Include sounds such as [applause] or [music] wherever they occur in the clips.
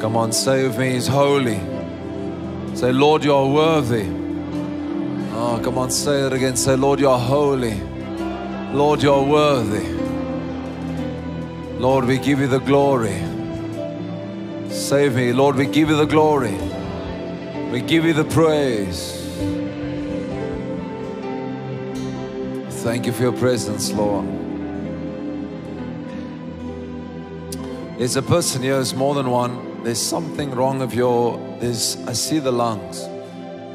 Come on, say with me, He's holy. Say, Lord, you are worthy. Oh, come on, say it again. Say, Lord, you are holy. Lord, you are worthy. Lord, we give you the glory. Save me. Lord, we give you the glory. We give you the praise. Thank you for your presence, Lord. There's a person here, there's more than one. There's something wrong of your, there's, I see the lungs,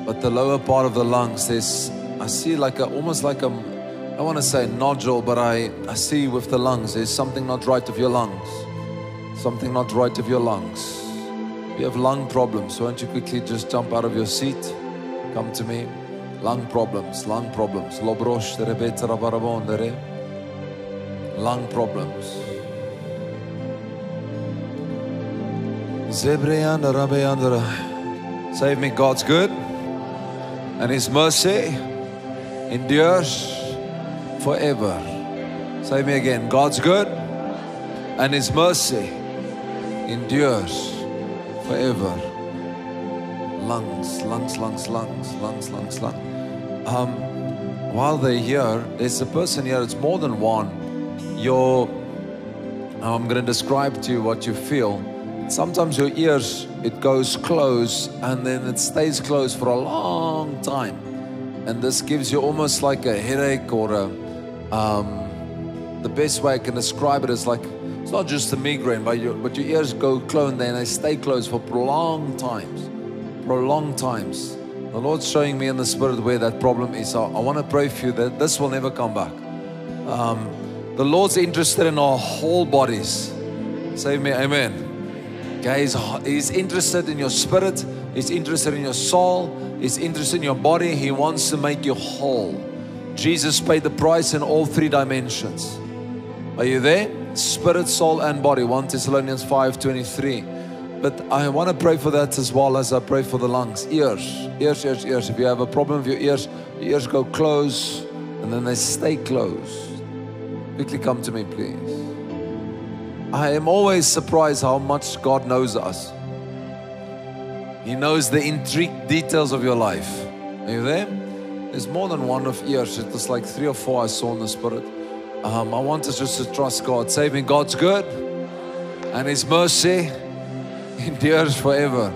but the lower part of the lungs, there's, I see like a, almost like a, I want to say nodule, but I, I see with the lungs, there's something not right of your lungs. Something not right of your lungs. You have lung problems, why don't you quickly just jump out of your seat? Come to me. Lung problems, lung problems. Lung problems. Save me, God's good, and His mercy endures forever. Save me again. God's good, and His mercy endures forever. Lungs, lungs, lungs, lungs, lungs, lungs, lungs. Um, while they're here, there's a person here, it's more than one. Your, I'm going to describe to you what you feel. Sometimes your ears, it goes close and then it stays closed for a long time. And this gives you almost like a headache or a, um, the best way I can describe it is like, it's not just a migraine, but your, but your ears go closed and they stay closed for prolonged times. Prolonged times. The Lord's showing me in the spirit where that problem is. I, I want to pray for you that this will never come back. Um, the Lord's interested in our whole bodies. Say me, Amen. Okay, he's, he's interested in your spirit, He's interested in your soul, He's interested in your body. He wants to make you whole. Jesus paid the price in all three dimensions. Are you there? Spirit, soul, and body. 1 Thessalonians 5 23. But I want to pray for that as well as I pray for the lungs. Ears, ears, ears, ears. If you have a problem with your ears, your ears go close and then they stay closed. Quickly come to me, please. I am always surprised how much God knows us. He knows the intricate details of your life. Are you there? There's more than one of ears. It's like three or four I saw in the spirit. Um, I want us just to trust God. Saving God's good and His mercy [laughs] endures forever.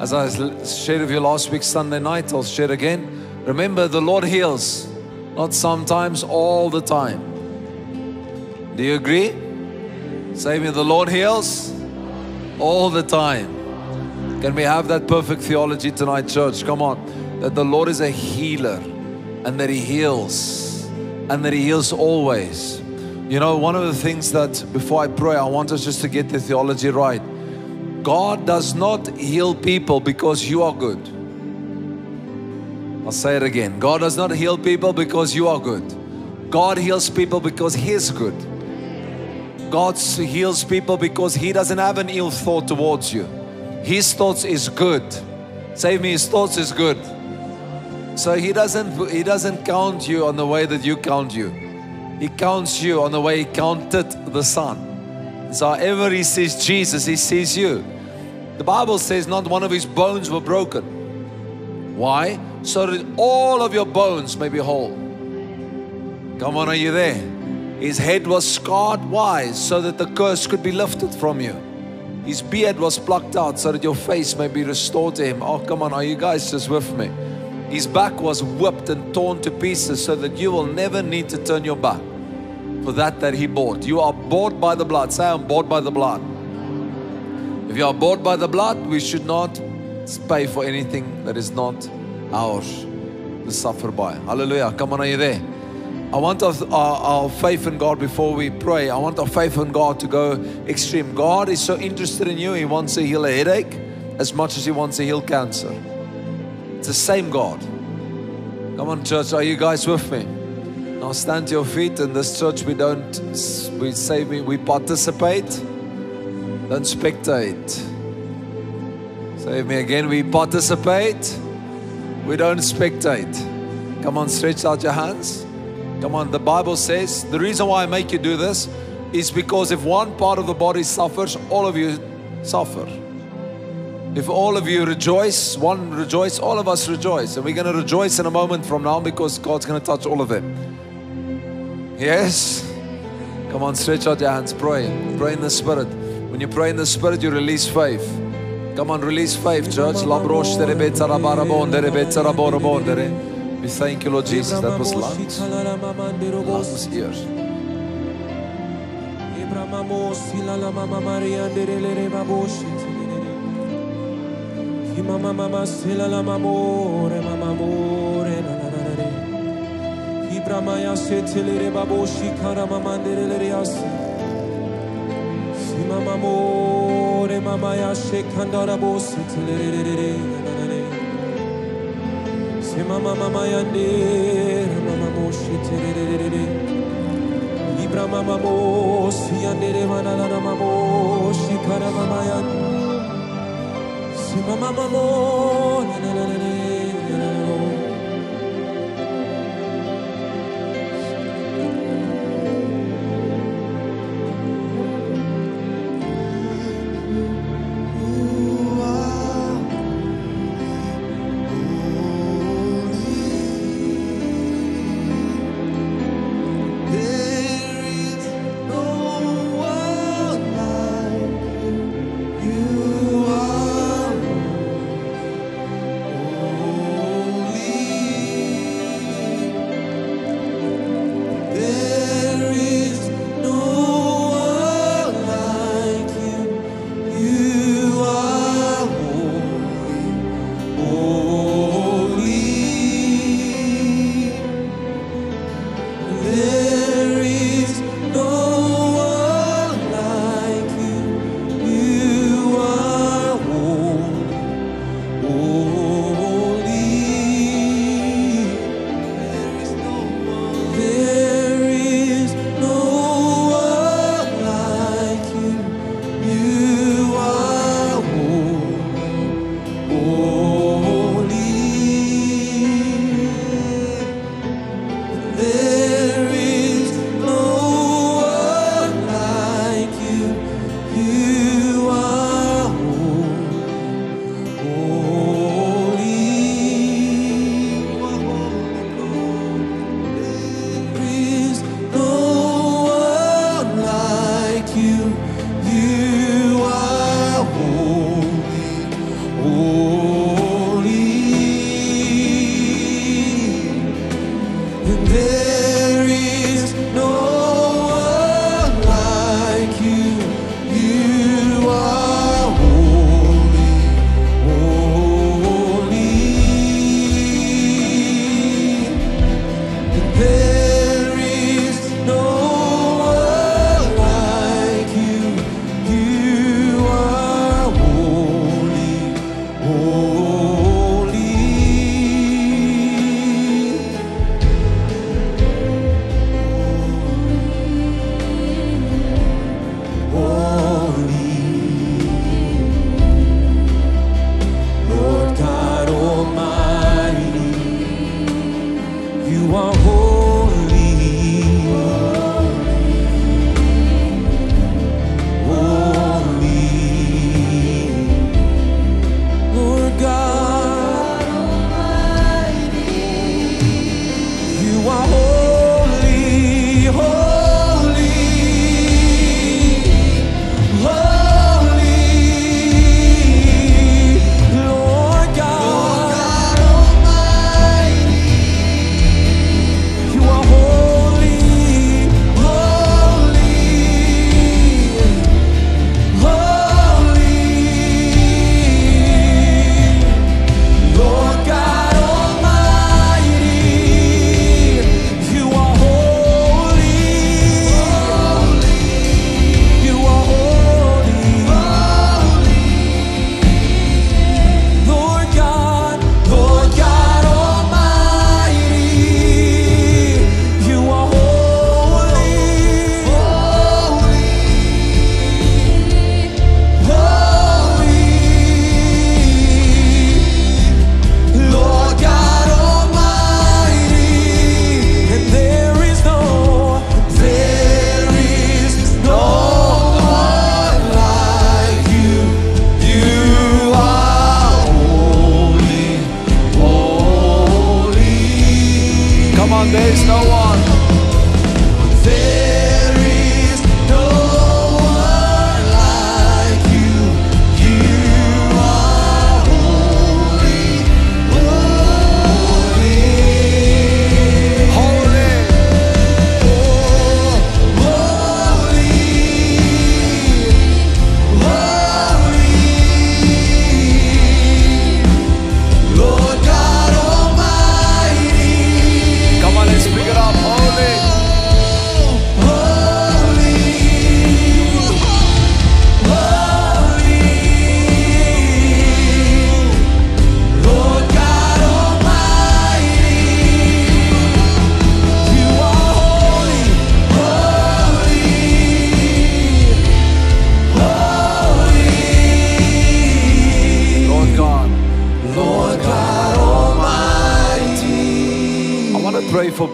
As I shared with you last week, Sunday night, I'll share again. Remember, the Lord heals, not sometimes, all the time. Do you agree? Say me, the Lord heals all the time. Can we have that perfect theology tonight, church? Come on. That the Lord is a healer and that He heals and that He heals always. You know, one of the things that before I pray, I want us just to get the theology right. God does not heal people because you are good. I'll say it again. God does not heal people because you are good. God heals people because He's good. God heals people because He doesn't have an ill thought towards you. His thoughts is good. Save me, His thoughts is good. So He doesn't He doesn't count you on the way that you count you. He counts you on the way He counted the Son. So however He sees Jesus, He sees you. The Bible says not one of His bones were broken. Why? So that all of your bones may be whole. Come on, are you there? His head was scarred. wise So that the curse could be lifted from you. His beard was plucked out so that your face may be restored to him. Oh, come on, are you guys just with me? His back was whipped and torn to pieces so that you will never need to turn your back for that that he bought. You are bought by the blood. Say, I'm bought by the blood. If you are bought by the blood, we should not pay for anything that is not ours to suffer by. Hallelujah. Come on, are you there? I want our, our, our, faith in God before we pray. I want our faith in God to go extreme. God is so interested in you, He wants to heal a headache as much as He wants to heal cancer. It's the same God. Come on, church, are you guys with me? Now stand to your feet. In this church, we don't, we say we, we participate, don't spectate. Say me again, we participate, we don't spectate. Come on, stretch out your hands. Come on, the Bible says the reason why I make you do this is because if one part of the body suffers, all of you suffer. If all of you rejoice, one rejoice, all of us rejoice. And we're going to rejoice in a moment from now because God's going to touch all of them. Yes? Come on, stretch out your hands, pray. Pray in the Spirit. When you pray in the Spirit, you release faith. Come on, release faith, church. We thank you, Lord Jesus. That was lungs. Lungs, ears. Mama mama sila la mamore mama more na na na re. Ibrama ya setele re babo shikara mama ndere le yasi. Si mama more mama ya shekandara bo setele shetele re re re re. Ibrama mama mo si ya ndere mana na mama mo shikara mama ya. Si mama mama na na na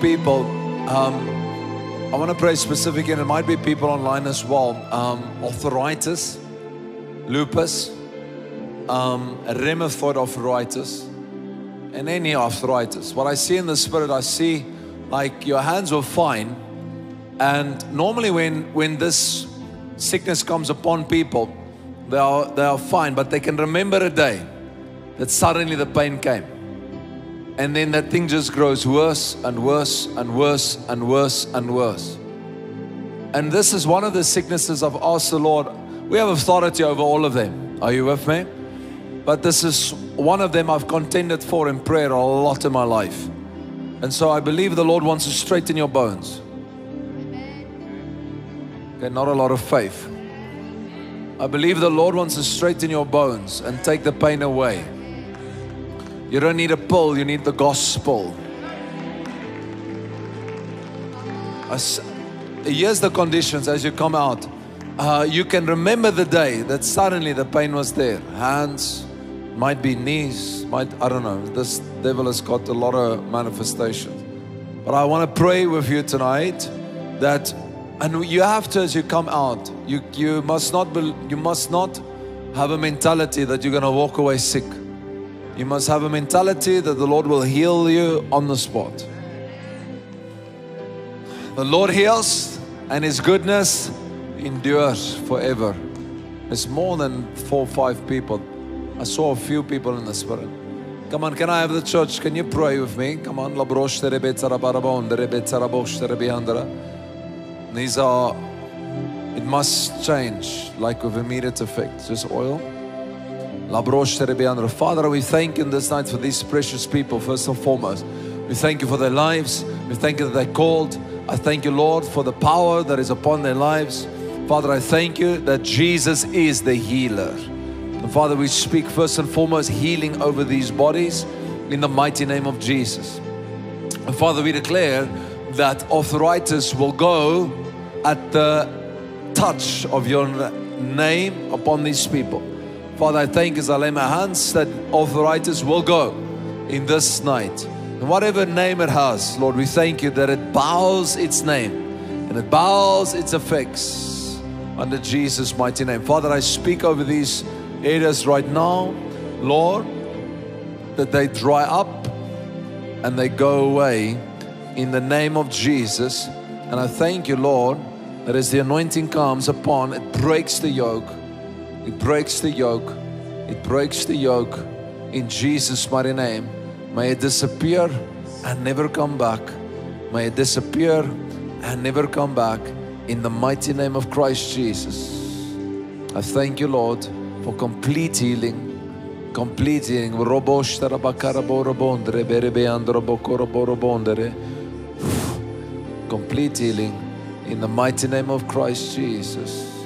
people. Um, I want to pray specifically, and it might be people online as well. Um, arthritis, lupus, um, rheumatoid arthritis, and any arthritis. What I see in the spirit, I see like your hands were fine, and normally when when this sickness comes upon people, they are they are fine, but they can remember a day that suddenly the pain came. And then that thing just grows worse and worse and worse and worse and worse. And this is one of the sicknesses I've asked the Lord. We have authority over all of them. Are you with me? But this is one of them I've contended for in prayer a lot in my life. And so I believe the Lord wants to straighten your bones. Okay, not a lot of faith. I believe the Lord wants to straighten your bones and take the pain away. You don't need a pill, you need the gospel. Here's the conditions as you come out. Uh, you can remember the day that suddenly the pain was there. Hands, might be knees, might, I don't know. This devil has got a lot of manifestations. But I want to pray with you tonight that, and you have to, as you come out, you, you, must not be, you must not have a mentality that you're going to walk away sick. You must have a mentality that the Lord will heal you on the spot. The Lord heals and His goodness endures forever. It's more than four five people. I saw a few people in the spirit. Come on, can I have the church? Can you pray with me? Come on. These are, it must change like with immediate effect. Just oil. Father, we thank you this night for these precious people, first and foremost. We thank you for their lives. We thank you that they're called. I thank you, Lord, for the power that is upon their lives. Father, I thank you that Jesus is the healer. And Father, we speak first and foremost healing over these bodies in the mighty name of Jesus. And Father, we declare that arthritis will go at the touch of your name upon these people. Father, I thank you as I lay my hands that arthritis will go in this night. And whatever name it has, Lord, we thank you that it bows its name and it bows its effects under Jesus' mighty name. Father, I speak over these areas right now, Lord, that they dry up and they go away in the name of Jesus. And I thank you, Lord, that as the anointing comes upon, it breaks the yoke it breaks the yoke. It breaks the yoke in Jesus' mighty name. May it disappear and never come back. May it disappear and never come back in the mighty name of Christ Jesus. I thank you, Lord, for complete healing. Complete healing. Complete healing in the mighty name of Christ Jesus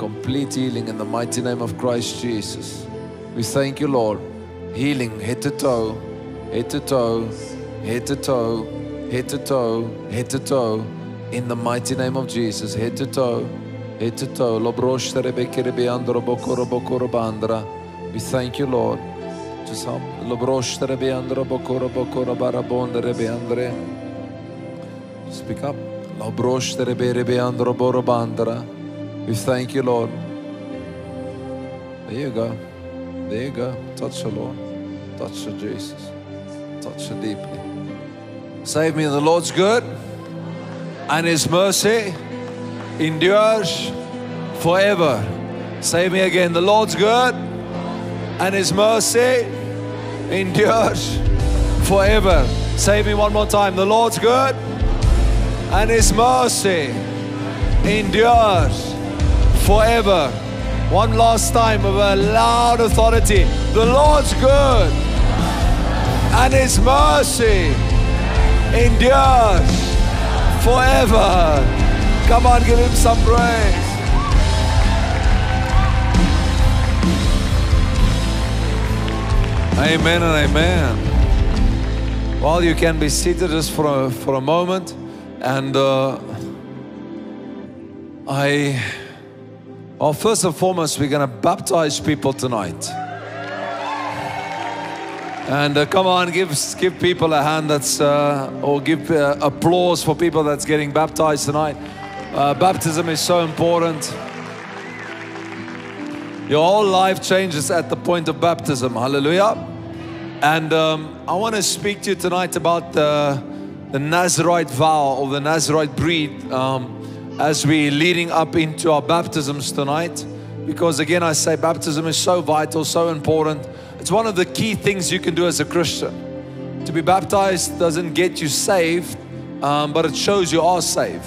complete healing in the mighty name of Christ Jesus. We thank you, Lord. Healing head to toe, head to toe, head to toe, head to toe, head to toe, in the mighty name of Jesus. Head to toe, head to toe. We thank you, Lord. Just help. Speak up. We thank you, Lord. There you go. There you go. Touch the Lord. Touch her, Jesus. Touch her deeply. Save me. The Lord's good, and His mercy endures forever. Save me again. The Lord's good, and His mercy endures forever. Save me one more time. The Lord's good, and His mercy endures forever. One last time with a loud authority. The Lord's good and His mercy endures forever. Come on, give Him some praise. Amen and amen. Well, you can be seated just for a, for a moment. And uh, I well, first and foremost, we're going to baptize people tonight. And uh, come on, give give people a hand that's uh, or give uh, applause for people that's getting baptized tonight. Uh, baptism is so important. Your whole life changes at the point of baptism. Hallelujah. And um, I want to speak to you tonight about the, the Nazarite vow or the Nazarite breed um, as we're leading up into our baptisms tonight. Because again, I say baptism is so vital, so important. It's one of the key things you can do as a Christian. To be baptized doesn't get you saved, um, but it shows you are saved.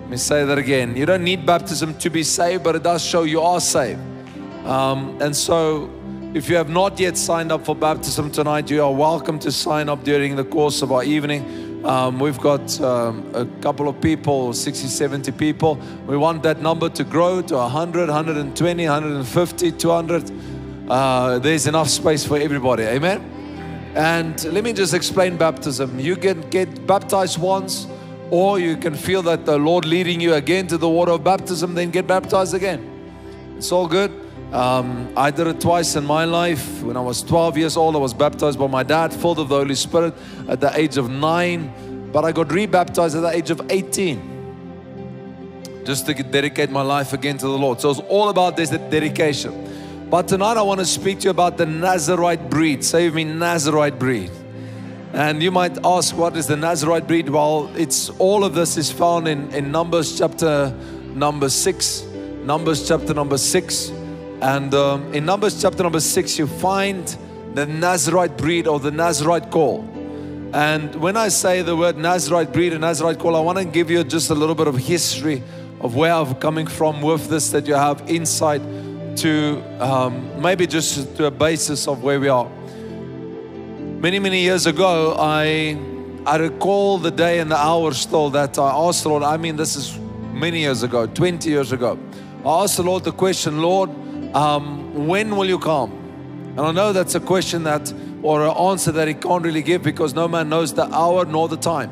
Let me say that again. You don't need baptism to be saved, but it does show you are saved. Um, and so, if you have not yet signed up for baptism tonight, you are welcome to sign up during the course of our evening. Um, we've got um, a couple of people, 60, 70 people. We want that number to grow to 100, 120, 150, 200. Uh, there's enough space for everybody. Amen. And let me just explain baptism. You can get baptized once, or you can feel that the Lord leading you again to the water of baptism, then get baptized again. It's all good. Um, I did it twice in my life. When I was 12 years old, I was baptized by my dad, full of the Holy Spirit at the age of nine. But I got rebaptized at the age of 18, just to dedicate my life again to the Lord. So it's all about this dedication. But tonight I want to speak to you about the Nazarite breed. Save me, Nazarite breed. And you might ask, what is the Nazarite breed? Well, it's all of this is found in, in Numbers chapter number six. Numbers chapter number six. And um, in Numbers chapter number six, you find the Nazarite breed or the Nazarite call. And when I say the word Nazarite breed and Nazarite call, I want to give you just a little bit of history of where I'm coming from with this that you have insight to um, maybe just to a basis of where we are. Many, many years ago, I, I recall the day and the hour still that I asked the Lord, I mean, this is many years ago, 20 years ago. I asked the Lord the question, Lord, um, when will you come? And I know that's a question that, or an answer that He can't really give because no man knows the hour nor the time.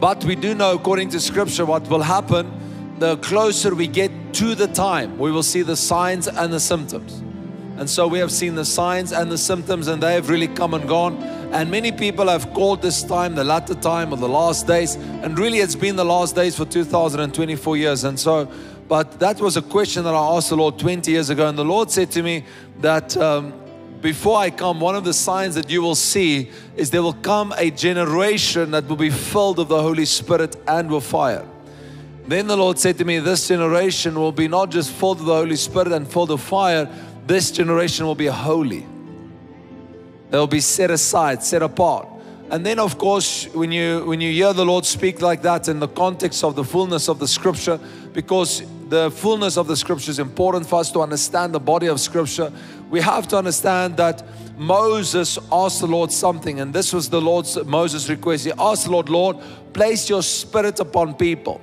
But we do know, according to Scripture, what will happen the closer we get to the time, we will see the signs and the symptoms. And so we have seen the signs and the symptoms, and they have really come and gone. And many people have called this time the latter time or the last days. And really, it's been the last days for 2024 years. And so, but that was a question that I asked the Lord 20 years ago. And the Lord said to me that um, before I come, one of the signs that you will see is there will come a generation that will be filled of the Holy Spirit and with fire. Then the Lord said to me, This generation will be not just filled of the Holy Spirit and filled of fire, this generation will be holy. They'll be set aside, set apart. And then, of course, when you when you hear the Lord speak like that in the context of the fullness of the Scripture, because the fullness of the Scripture is important for us to understand the body of Scripture, we have to understand that Moses asked the Lord something, and this was the Lord's Moses' request. He asked the Lord, Lord, place your spirit upon people.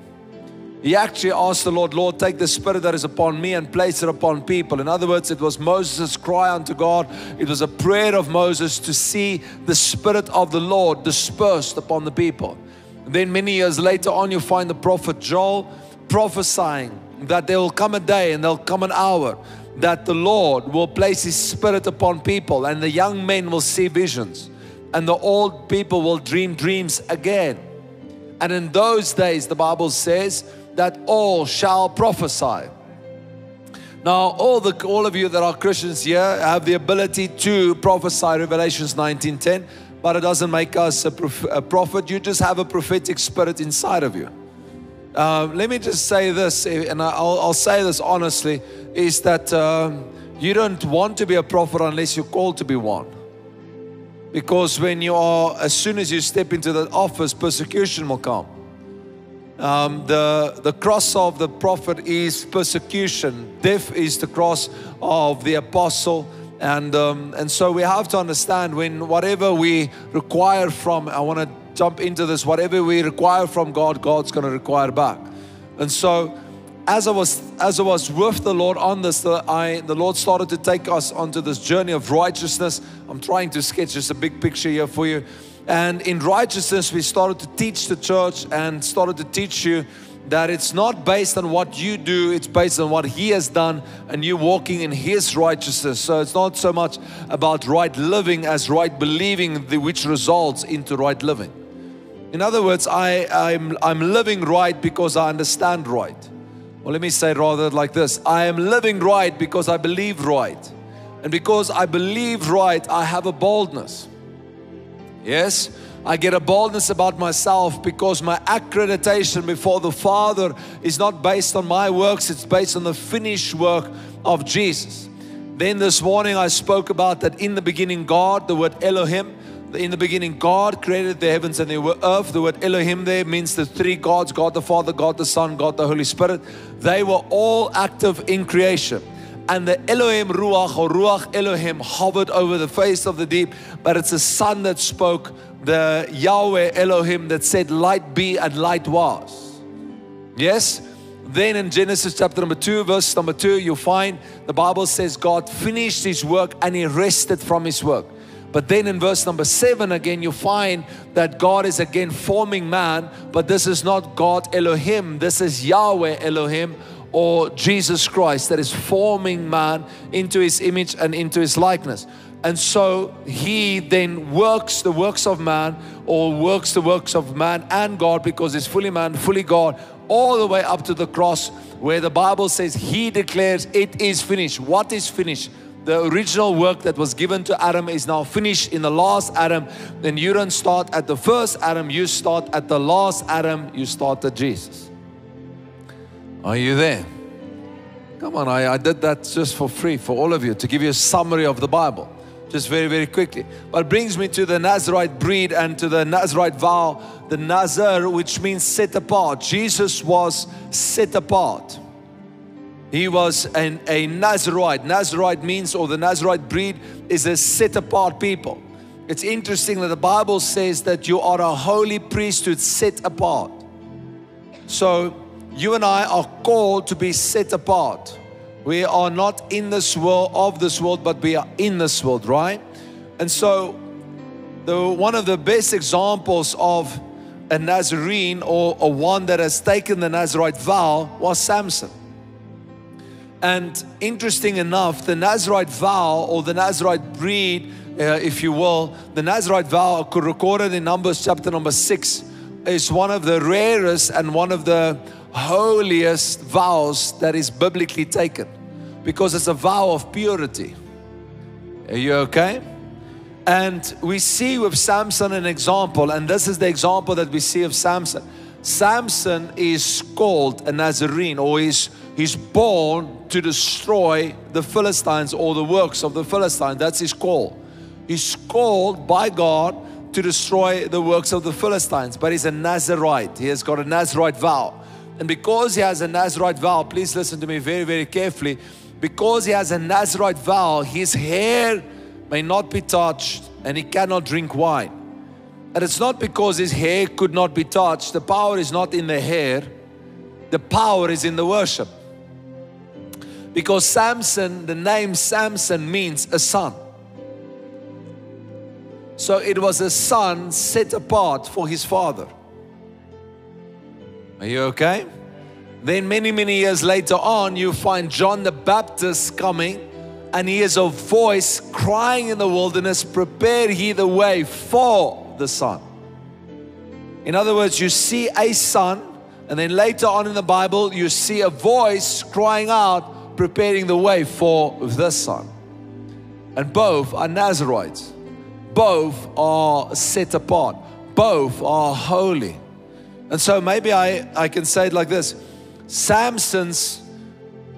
He actually asked the Lord, Lord, take the spirit that is upon me and place it upon people. In other words, it was Moses' cry unto God. It was a prayer of Moses to see the spirit of the Lord dispersed upon the people. And then many years later on, you find the prophet Joel prophesying that there will come a day and there'll come an hour that the Lord will place his spirit upon people and the young men will see visions and the old people will dream dreams again. And in those days, the Bible says, that all shall prophesy. Now, all the all of you that are Christians here have the ability to prophesy Revelations 19:10, but it doesn't make us a, prof- a, prophet. You just have a prophetic spirit inside of you. Uh, let me just say this, and I'll, I'll say this honestly: is that uh, you don't want to be a prophet unless you're called to be one. Because when you are, as soon as you step into that office, persecution will come. Um, the, the cross of the prophet is persecution. Death is the cross of the apostle. And, um, and so we have to understand when whatever we require from, I want to jump into this, whatever we require from God, God's going to require back. And so as I was as I was with the Lord on this, the, I, the Lord started to take us onto this journey of righteousness. I'm trying to sketch just a big picture here for you. And in righteousness, we started to teach the church and started to teach you that it's not based on what you do, it's based on what He has done and you walking in His righteousness. So it's not so much about right living as right believing, which results into right living. In other words, I, I'm, I'm living right because I understand right. Well, let me say rather like this I am living right because I believe right. And because I believe right, I have a boldness. Yes? I get a boldness about myself because my accreditation before the Father is not based on my works, it's based on the finished work of Jesus. Then this morning I spoke about that in the beginning, God, the word Elohim, in the beginning, God created the heavens and the earth. The word Elohim there means the three gods God the Father, God the Son, God the Holy Spirit. They were all active in creation and the Elohim Ruach or Ruach Elohim hovered over the face of the deep, but it's the Son that spoke, the Yahweh Elohim that said, Light be, and light was. Yes? Then in Genesis chapter number 2, verse number 2, you'll find the Bible says God finished his work and he rested from his work. But then in verse number seven, again, you find that God is again forming man, but this is not God Elohim, this is Yahweh Elohim or Jesus Christ that is forming man into his image and into his likeness. And so he then works the works of man or works the works of man and God because he's fully man, fully God, all the way up to the cross where the Bible says he declares it is finished. What is finished? The original work that was given to Adam is now finished in the last Adam. Then you don't start at the first Adam, you start at the last Adam, you start at Jesus. Are you there? Come on, I, I did that just for free for all of you to give you a summary of the Bible, just very, very quickly. But brings me to the Nazarite breed and to the Nazarite vow, the Nazar, which means set apart. Jesus was set apart. He was an, a Nazarite. Nazarite means, or the Nazarite breed is a set apart people. It's interesting that the Bible says that you are a holy priesthood set apart. So you and I are called to be set apart. We are not in this world, of this world, but we are in this world, right? And so, the, one of the best examples of a Nazarene or, or one that has taken the Nazarite vow was Samson. And interesting enough, the Nazarite vow or the Nazarite breed, uh, if you will, the Nazarite vow recorded in Numbers chapter number six is one of the rarest and one of the holiest vows that is biblically taken because it's a vow of purity. Are you okay? And we see with Samson an example, and this is the example that we see of Samson. Samson is called a Nazarene, or he's, he's born to destroy the Philistines or the works of the Philistines. That's his call. He's called by God to destroy the works of the Philistines, but he's a Nazarite. He has got a Nazarite vow. And because he has a Nazarite vow, please listen to me very, very carefully. Because he has a Nazarite vow, his hair may not be touched and he cannot drink wine. And it's not because his hair could not be touched. The power is not in the hair, the power is in the worship. Because Samson, the name Samson means a son. So it was a son set apart for his father. Are you okay? Then, many, many years later on, you find John the Baptist coming and he hears a voice crying in the wilderness, Prepare ye the way for the Son. In other words, you see a son, and then later on in the Bible, you see a voice crying out, preparing the way for the Son. And both are Nazarites, both are set apart, both are holy. And so maybe I, I can say it like this Samson's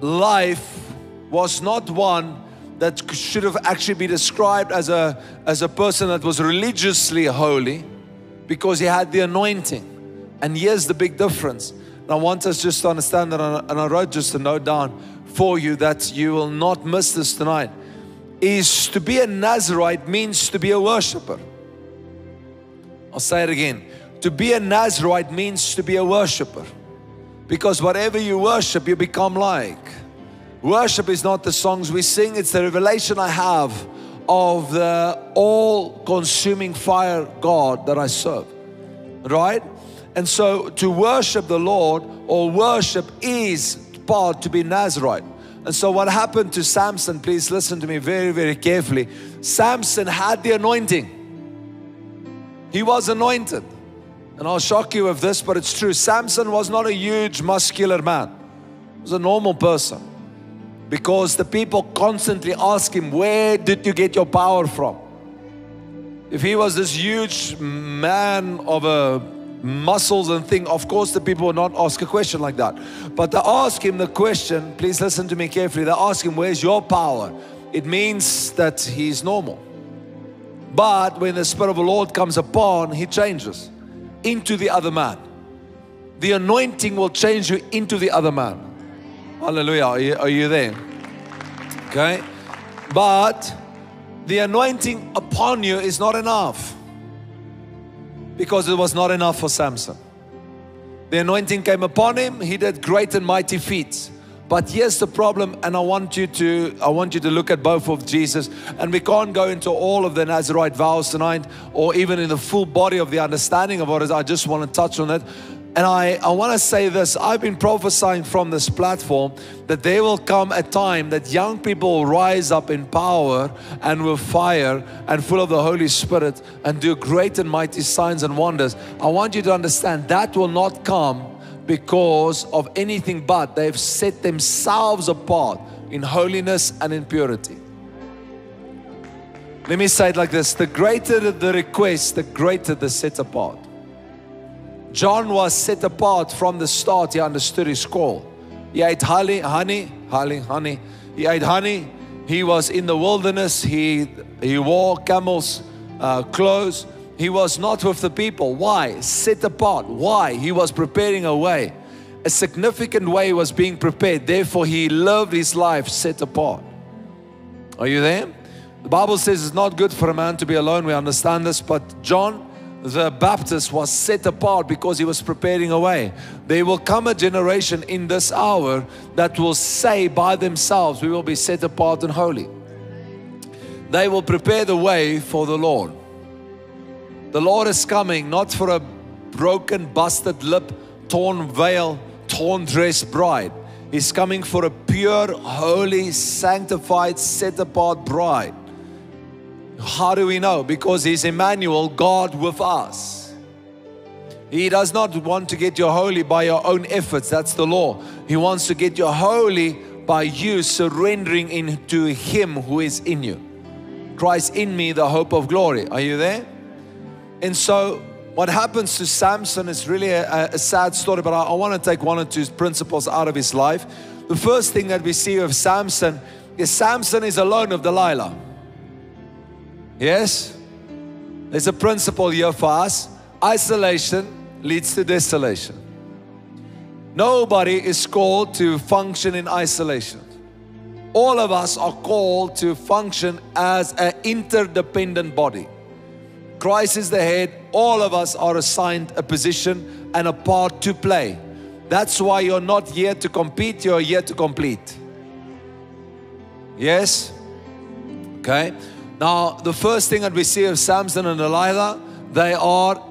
life was not one that should have actually been described as a, as a person that was religiously holy because he had the anointing. And here's the big difference. And I want us just to understand that, and I wrote just a note down for you that you will not miss this tonight. Is to be a Nazarite means to be a worshiper. I'll say it again. To be a Nazarite means to be a worshiper. Because whatever you worship, you become like. Worship is not the songs we sing, it's the revelation I have of the all consuming fire God that I serve. Right? And so to worship the Lord or worship is part to be Nazarite. And so what happened to Samson, please listen to me very, very carefully. Samson had the anointing. He was anointed. And I'll shock you with this, but it's true. Samson was not a huge muscular man. He was a normal person. Because the people constantly ask him, where did you get your power from? If he was this huge man of a muscles and thing, of course the people will not ask a question like that. But they ask him the question, please listen to me carefully. They ask him, Where's your power? It means that he's normal. But when the Spirit of the Lord comes upon, he changes into the other man. The anointing will change you into the other man. Hallelujah. Are you, are you there? Okay. But the anointing upon you is not enough because it was not enough for Samson. The anointing came upon him, he did great and mighty feats. But here's the problem, and I want you to I want you to look at both of Jesus. And we can't go into all of the Nazarite vows tonight, or even in the full body of the understanding of what it is. I just want to touch on it. And I, I want to say this I've been prophesying from this platform that there will come a time that young people will rise up in power and with fire and full of the Holy Spirit and do great and mighty signs and wonders. I want you to understand that will not come because of anything but they've set themselves apart in holiness and in purity. Let me say it like this the greater the request, the greater the set apart. John was set apart from the start. He understood his call. He ate honey, honey, honey, honey. He ate honey. He was in the wilderness. He, he wore camel's uh, clothes. He was not with the people. Why? Set apart. Why? He was preparing a way. A significant way was being prepared. Therefore, he lived his life set apart. Are you there? The Bible says it's not good for a man to be alone. We understand this. But John, the Baptist was set apart because he was preparing a way. There will come a generation in this hour that will say by themselves, We will be set apart and holy. They will prepare the way for the Lord. The Lord is coming not for a broken, busted lip, torn veil, torn dress bride. He's coming for a pure, holy, sanctified, set apart bride. How do we know? Because He's Emmanuel, God with us. He does not want to get you holy by your own efforts. That's the law. He wants to get you holy by you surrendering into Him who is in you. Christ in me, the hope of glory. Are you there? And so, what happens to Samson is really a, a sad story, but I, I want to take one or two principles out of his life. The first thing that we see of Samson is Samson is alone of Delilah. Yes? There's a principle here for us isolation leads to desolation. Nobody is called to function in isolation. All of us are called to function as an interdependent body. Christ is the head, all of us are assigned a position and a part to play. That's why you're not here to compete, you're here to complete. Yes? Okay? Now, the first thing that we see of Samson and Delilah, they are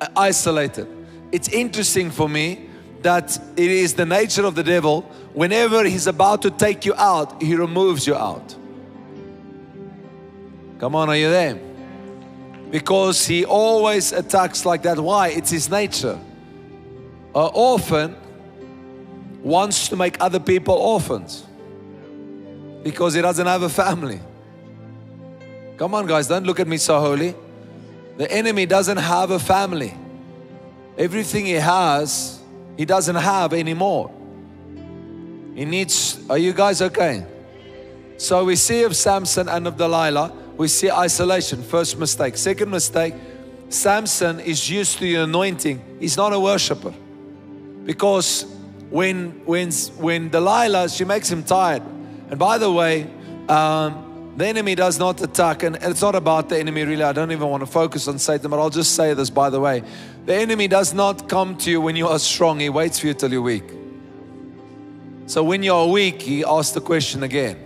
uh, isolated. It's interesting for me that it is the nature of the devil, whenever he's about to take you out, he removes you out. Come on, are you there? Because he always attacks like that. Why? It's his nature. An orphan wants to make other people orphans because he doesn't have a family. Come on, guys, don't look at me so holy. The enemy doesn't have a family. Everything he has, he doesn't have anymore. He needs, are you guys okay? So we see of Samson and of Delilah, we see isolation. First mistake. Second mistake, Samson is used to the anointing. He's not a worshiper. Because when when when Delilah, she makes him tired. And by the way, um, the enemy does not attack, and it's not about the enemy really. I don't even want to focus on Satan, but I'll just say this by the way. The enemy does not come to you when you are strong, he waits for you till you're weak. So when you're weak, he asks the question again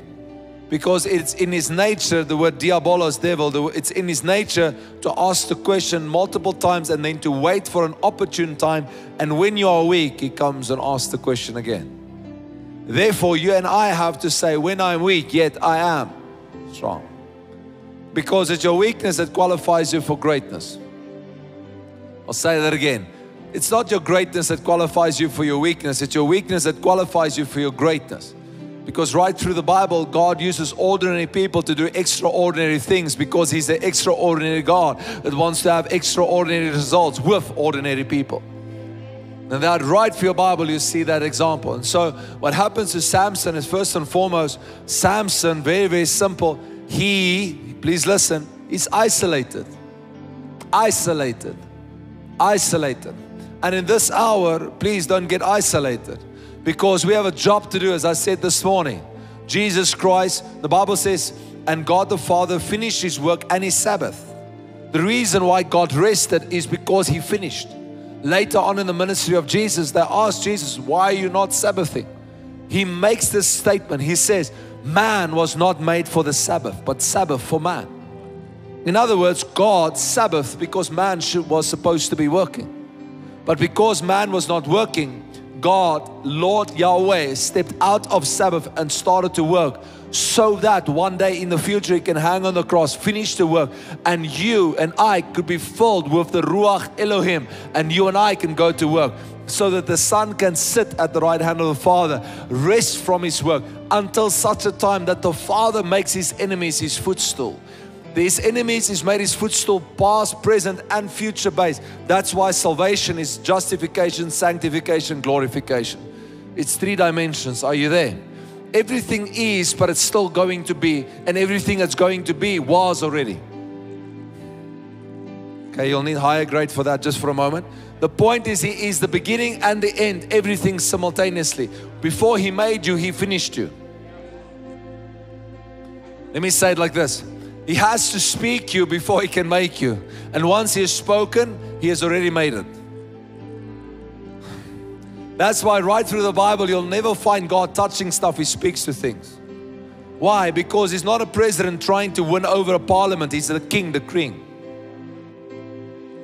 because it's in his nature, the word diabolos, devil, it's in his nature to ask the question multiple times and then to wait for an opportune time. And when you are weak, he comes and asks the question again. Therefore, you and I have to say, when I'm weak, yet I am strong. Because it's your weakness that qualifies you for greatness. I'll say that again. It's not your greatness that qualifies you for your weakness, it's your weakness that qualifies you for your greatness. Because right through the Bible, God uses ordinary people to do extraordinary things because He's the extraordinary God that wants to have extraordinary results with ordinary people. And that right for your Bible, you see that example. And so, what happens to Samson is first and foremost, Samson, very, very simple. He, please listen, is isolated. Isolated. Isolated. And in this hour, please don't get isolated because we have a job to do, as I said this morning. Jesus Christ, the Bible says, and God the Father finished His work and His Sabbath. The reason why God rested is because He finished. Later on in the ministry of Jesus, they asked Jesus, Why are you not Sabbathing? He makes this statement. He says, Man was not made for the Sabbath, but Sabbath for man. In other words, God Sabbath because man should, was supposed to be working. But because man was not working, God, Lord Yahweh, stepped out of Sabbath and started to work so that one day in the future He can hang on the cross, finish the work, and you and I could be filled with the Ruach Elohim, and you and I can go to work. So that the Son can sit at the right hand of the Father, rest from His work until such a time that the Father makes His enemies His footstool. These enemies is made his footstool past, present, and future based. That's why salvation is justification, sanctification, glorification. It's three dimensions. Are you there? Everything is, but it's still going to be, and everything that's going to be was already. Okay, you'll need higher grade for that just for a moment. The point is, He is the beginning and the end, everything simultaneously. Before He made you, He finished you. Let me say it like this He has to speak you before He can make you. And once He has spoken, He has already made it. That's why, right through the Bible, you'll never find God touching stuff, He speaks to things. Why? Because He's not a president trying to win over a parliament, He's the king, the queen.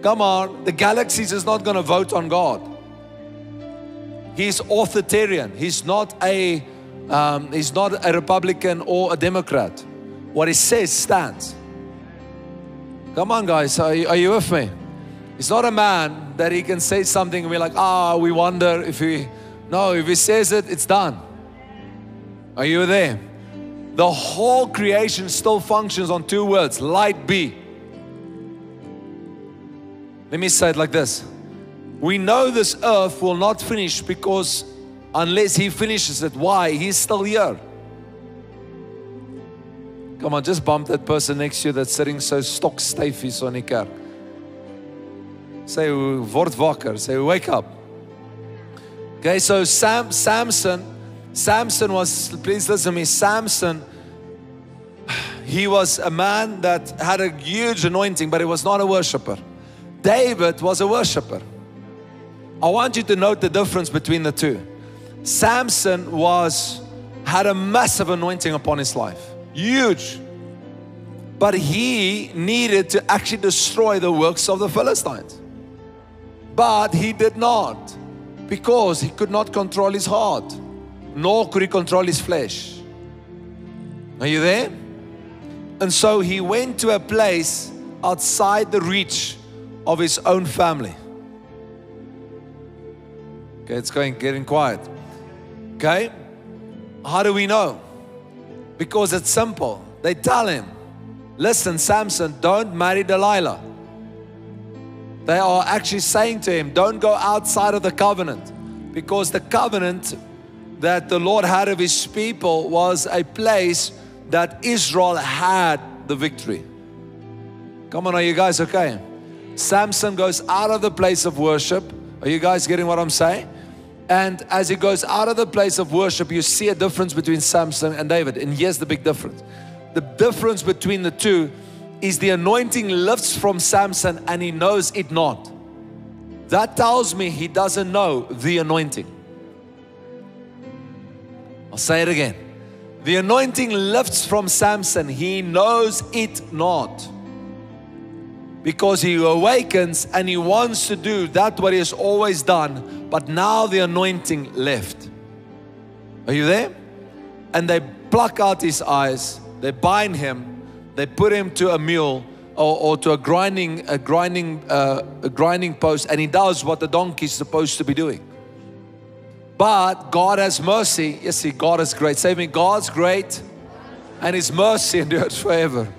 Come on, the galaxies is not going to vote on God. He's authoritarian. He's not a um, he's not a Republican or a Democrat. What he says stands. Come on, guys, are you, are you with me? It's not a man that he can say something and we're like, ah, we wonder if he. No, if he says it, it's done. Are you there? The whole creation still functions on two words light be. Let me say it like this We know this earth will not finish because unless He finishes it, why? He's still here. Come on, just bump that person next to you that's sitting so stock on die kerk. Say, word wakker. Say, wake up. Okay, so Sam, Samson, Samson was, please listen to me, Samson, he was a man that had a huge anointing, but he was not a worshiper. David was a worshiper. I want you to note the difference between the two. Samson was had a massive anointing upon his life. Huge. But he needed to actually destroy the works of the Philistines. But he did not because he could not control his heart, nor could he control his flesh. Are you there? And so he went to a place outside the reach of his own family. Okay, it's going getting quiet. Okay? How do we know? Because it's simple. They tell him, listen, Samson, don't marry Delilah. They are actually saying to him, don't go outside of the covenant. Because the covenant that the Lord had of his people was a place that Israel had the victory. Come on, are you guys okay? Samson goes out of the place of worship. Are you guys getting what I'm saying? And as he goes out of the place of worship, you see a difference between Samson and David. And here's the big difference the difference between the two is the anointing lifts from Samson and he knows it not. That tells me he doesn't know the anointing. I'll say it again. The anointing lifts from Samson. He knows it not. Because he awakens and he wants to do that what he has always done, but now the anointing left. Are you there? And they pluck out his eyes, they bind him, they put him to a mule or, or to a grinding, a grinding, uh, a grinding post, and he does what the donkey is supposed to be doing. But God has mercy. You see, God is great. Say me, God's great, and His mercy endures forever.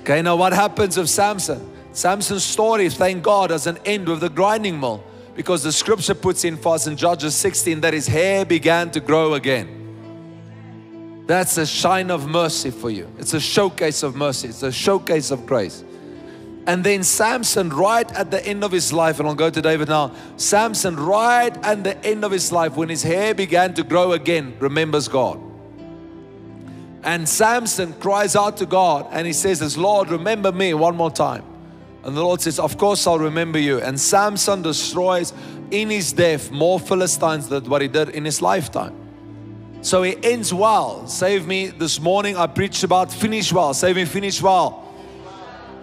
Okay, now what happens of Samson? Samson's story, thank God, doesn't end with the grinding mill because the scripture puts in for us in Judges 16 that his hair began to grow again. That's a shine of mercy for you. It's a showcase of mercy. It's a showcase of grace. And then Samson, right at the end of his life, and I'll go to David now. Samson, right at the end of his life, when his hair began to grow again, remembers God. And Samson cries out to God and he says, Lord, remember me one more time. And the Lord says, Of course, I'll remember you. And Samson destroys in his death more Philistines than what he did in his lifetime. So he ends well. Save me this morning. I preached about finish well. Save me, finish well.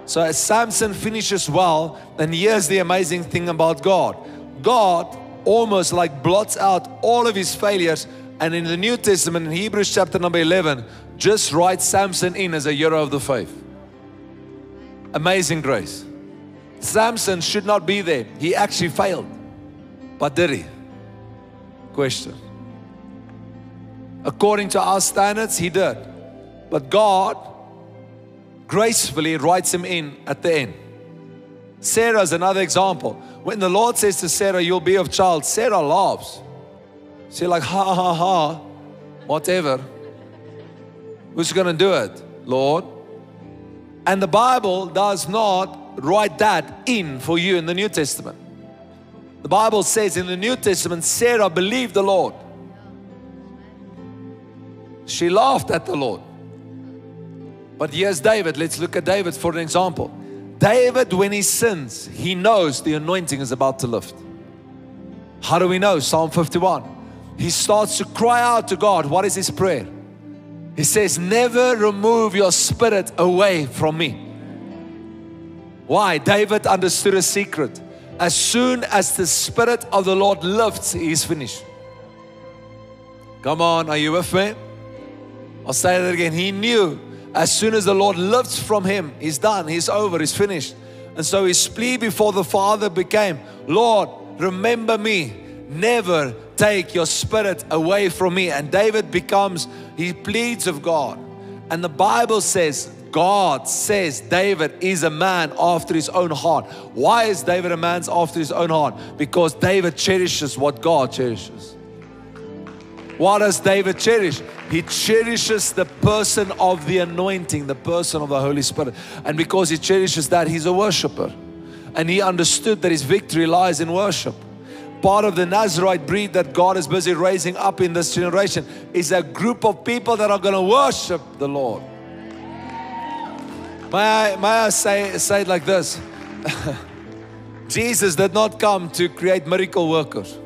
So as Samson finishes well, and here's the amazing thing about God God almost like blots out all of his failures. And in the New Testament, in Hebrews chapter number 11, just writes Samson in as a hero of the faith. Amazing grace. Samson should not be there. He actually failed. But did he? Question. According to our standards, he did. But God gracefully writes him in at the end. Sarah is another example. When the Lord says to Sarah, You'll be of child, Sarah laughs. She's like, Ha ha ha, whatever. Who's going to do it, Lord? And the Bible does not write that in for you in the New Testament. The Bible says in the New Testament, Sarah believed the Lord. She laughed at the Lord. But here's David. Let's look at David for an example. David, when he sins, he knows the anointing is about to lift. How do we know? Psalm 51. He starts to cry out to God. What is his prayer? He says, Never remove your spirit away from me. Why? David understood a secret. As soon as the spirit of the Lord lifts, he is finished. Come on, are you with me? I'll say that again. He knew as soon as the Lord lifts from him, he's done, he's over, he's finished. And so his plea before the Father became, Lord, remember me. Never take your spirit away from me. And David becomes, he pleads of God. And the Bible says, God says David is a man after his own heart. Why is David a man after his own heart? Because David cherishes what God cherishes. What does David cherish? He cherishes the person of the anointing, the person of the Holy Spirit. And because he cherishes that, he's a worshiper. And he understood that his victory lies in worship. Part of the Nazarite breed that God is busy raising up in this generation is a group of people that are going to worship the Lord. May I, may I say, say it like this? [laughs] Jesus did not come to create miracle workers.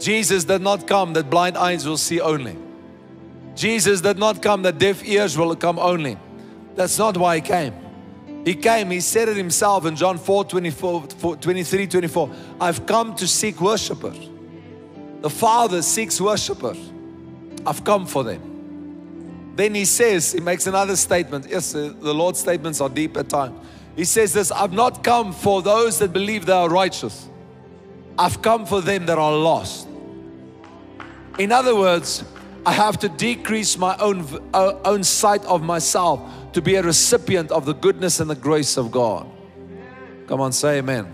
Jesus did not come that blind eyes will see only. Jesus did not come that deaf ears will come only. That's not why He came. He came, He said it Himself in John 4 24, 23 24. I've come to seek worshipers. The Father seeks worshipers. I've come for them. Then He says, He makes another statement. Yes, the Lord's statements are deep at times. He says this I've not come for those that believe they are righteous, I've come for them that are lost. In other words, I have to decrease my own, uh, own sight of myself to be a recipient of the goodness and the grace of God. Come on, say amen.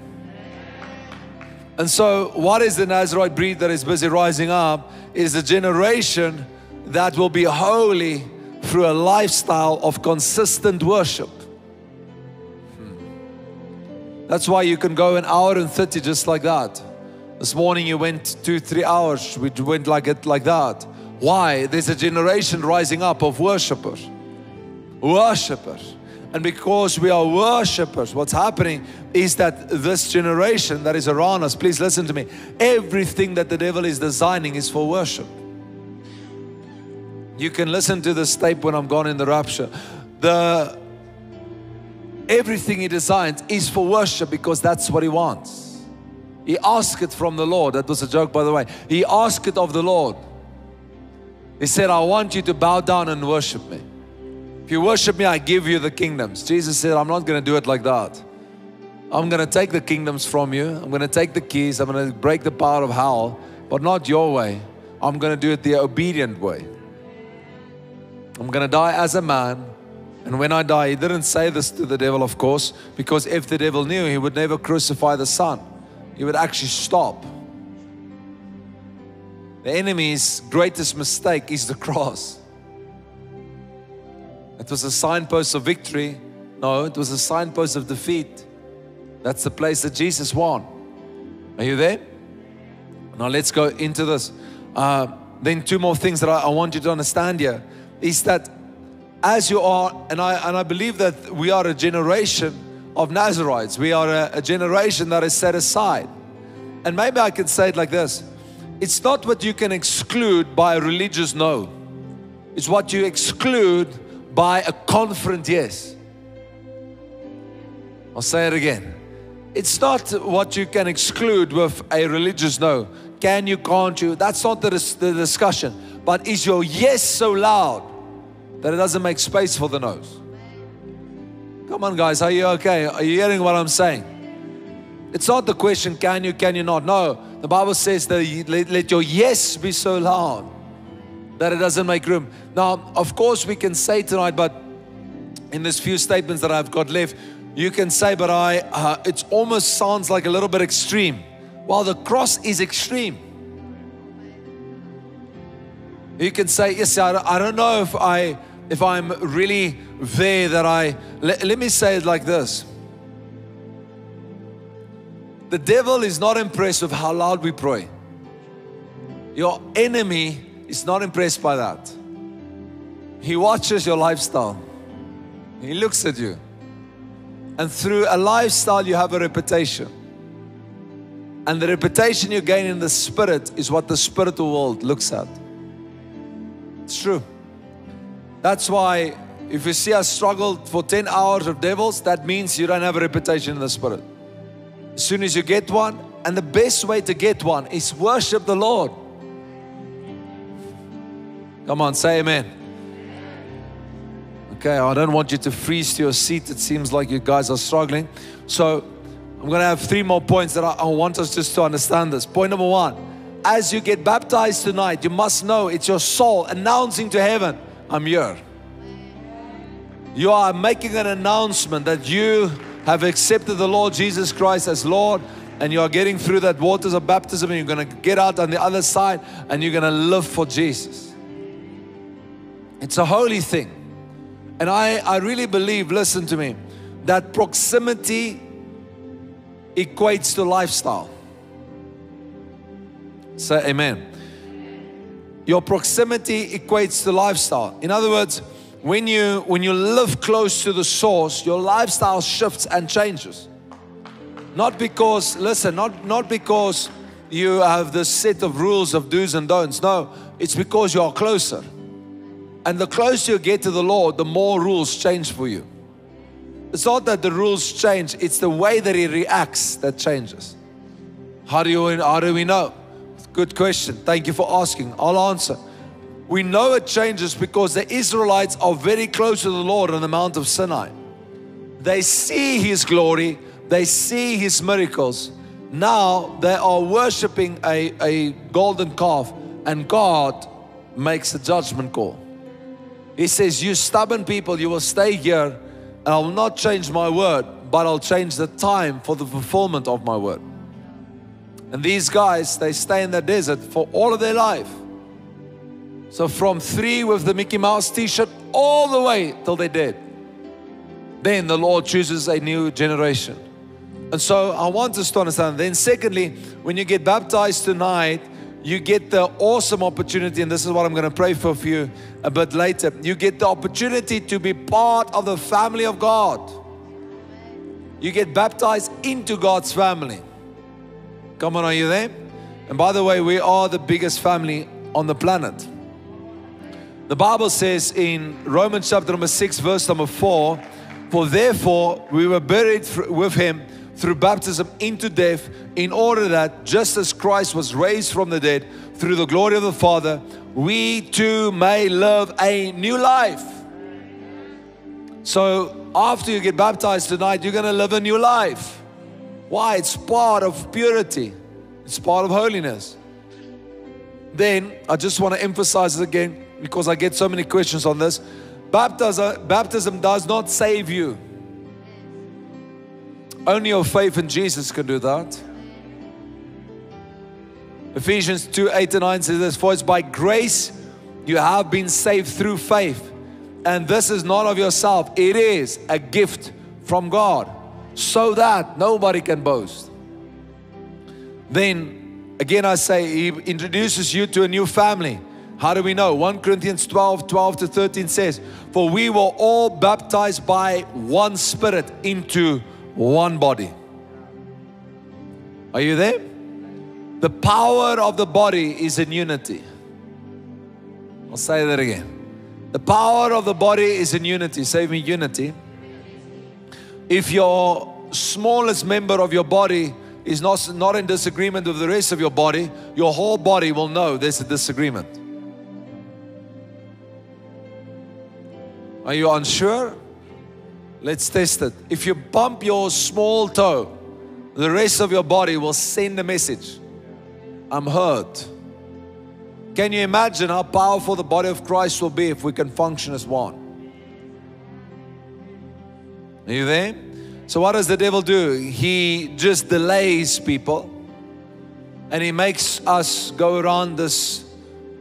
And so, what is the Nazarite breed that is busy rising up? Is a generation that will be holy through a lifestyle of consistent worship. That's why you can go an hour and 30 just like that. This morning you went two, three hours. We went like it like that. Why? There's a generation rising up of worshipers. Worshipers. And because we are worshipers, what's happening is that this generation that is around us, please listen to me, everything that the devil is designing is for worship. You can listen to this tape when I'm gone in the rapture. The everything he designs is for worship because that's what he wants. He asked it from the Lord. That was a joke, by the way. He asked it of the Lord. He said, I want you to bow down and worship me. If you worship me, I give you the kingdoms. Jesus said, I'm not going to do it like that. I'm going to take the kingdoms from you. I'm going to take the keys. I'm going to break the power of hell, but not your way. I'm going to do it the obedient way. I'm going to die as a man. And when I die, he didn't say this to the devil, of course, because if the devil knew, he would never crucify the Son. He would actually stop. The enemy's greatest mistake is the cross. It was a signpost of victory. No, it was a signpost of defeat. That's the place that Jesus won. Are you there? Now let's go into this. Uh, then two more things that I, I want you to understand here is that as you are, and I and I believe that we are a generation of Nazarites. We are a, a generation that is set aside. And maybe I can say it like this: It's not what you can exclude by a religious no. It's what you exclude by a confident yes. I'll say it again. It's not what you can exclude with a religious no. Can you, can't you? That's not the, the discussion. But is your yes so loud that it doesn't make space for the no's? Come on, guys, are you okay? Are you hearing what I'm saying? It's not the question, can you, can you not? No, the Bible says that you, let, let your yes be so loud that it doesn't make room. Now, of course, we can say tonight, but in this few statements that I've got left, you can say, but I, uh, it almost sounds like a little bit extreme. Well, the cross is extreme. You can say, yes, I, don't know if I, if I'm really there that I, let, let me say it like this. The devil is not impressed with how loud we pray. Your enemy is not impressed by that. He watches your lifestyle. He looks at you. And through a lifestyle, you have a reputation. And the reputation you gain in the spirit is what the spiritual world looks at. It's true. That's why if you see us struggle for 10 hours of devils, that means you don't have a reputation in the spirit. As soon as you get one, and the best way to get one is worship the Lord. Come on, say amen. Okay, I don't want you to freeze to your seat. It seems like you guys are struggling. So, I'm going to have three more points that I, I want us just to understand this. Point number one as you get baptized tonight, you must know it's your soul announcing to heaven, I'm here. You are making an announcement that you have accepted the Lord Jesus Christ as Lord and you are getting through that waters of baptism and you're going to get out on the other side and you're going to live for Jesus. It's a holy thing. And I, I really believe, listen to me, that proximity equates to lifestyle. Say amen. Your proximity equates to lifestyle. In other words, when you when you live close to the source, your lifestyle shifts and changes. Not because, listen, not, not because you have this set of rules of do's and don'ts. No, it's because you are closer. And the closer you get to the Lord, the more rules change for you. It's not that the rules change, it's the way that He reacts that changes. How do, you, how do we know? Good question. Thank you for asking. I'll answer. We know it changes because the Israelites are very close to the Lord on the Mount of Sinai. They see His glory, they see His miracles. Now they are worshiping a, a golden calf, and God makes a judgment call. He says, You stubborn people, you will stay here, and I will not change my word, but I'll change the time for the fulfillment of my word. And these guys, they stay in the desert for all of their life. So from three with the Mickey Mouse t-shirt all the way till they're dead. Then the Lord chooses a new generation. And so I want us to understand. Then secondly, when you get baptized tonight, you get the awesome opportunity, and this is what I'm going to pray for, for you a bit later. You get the opportunity to be part of the family of God. You get baptized into God's family. Come on, are you there? And by the way, we are the biggest family on the planet. The Bible says in Romans chapter number 6, verse number 4 For therefore we were buried with him through baptism into death, in order that just as Christ was raised from the dead through the glory of the Father, we too may live a new life. So after you get baptized tonight, you're going to live a new life. Why? It's part of purity, it's part of holiness. Then I just want to emphasize it again because I get so many questions on this. Baptism, baptism does not save you. Only your faith in Jesus can do that. Ephesians 2 8 and 9 says this For it's by grace you have been saved through faith. And this is not of yourself, it is a gift from God, so that nobody can boast. Then again, I say, He introduces you to a new family. How do we know? 1 Corinthians 12 12 to 13 says, For we were all baptized by one spirit into one body. Are you there? The power of the body is in unity. I'll say that again. The power of the body is in unity. Say me unity. If your smallest member of your body is not, not in disagreement with the rest of your body, your whole body will know there's a disagreement. Are you unsure? Let's test it. If you bump your small toe, the rest of your body will send a message I'm hurt. Can you imagine how powerful the body of Christ will be if we can function as one? Are you there? So, what does the devil do? He just delays people and he makes us go around this